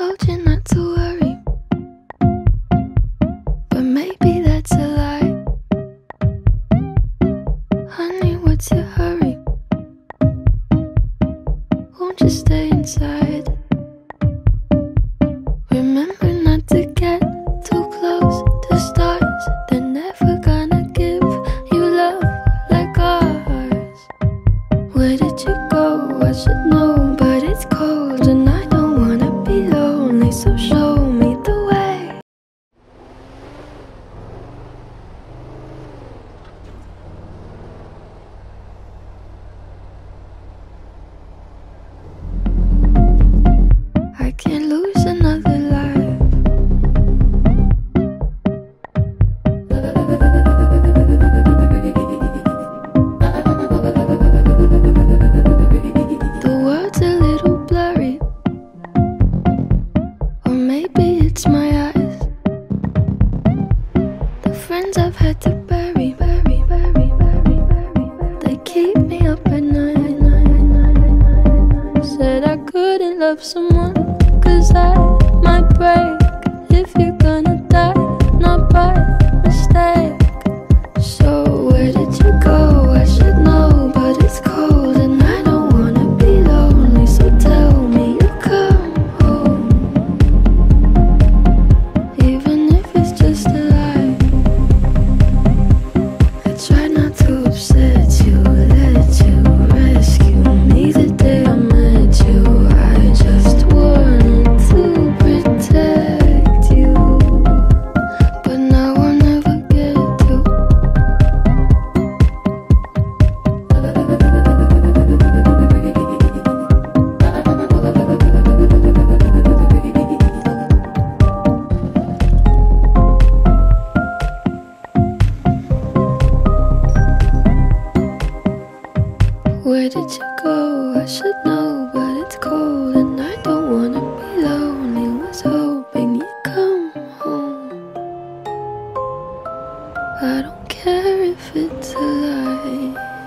told you not to worry, but maybe that's a lie. Honey, what's your hurry? Won't you stay inside? Can't lose another life. The a little blurry, or maybe it's my eyes. The friends I've had to bury, they keep me up at night. Said I couldn't love someone did you go? I should know, but it's cold and I don't wanna be lonely. Was hoping you'd come home. I don't care if it's a lie.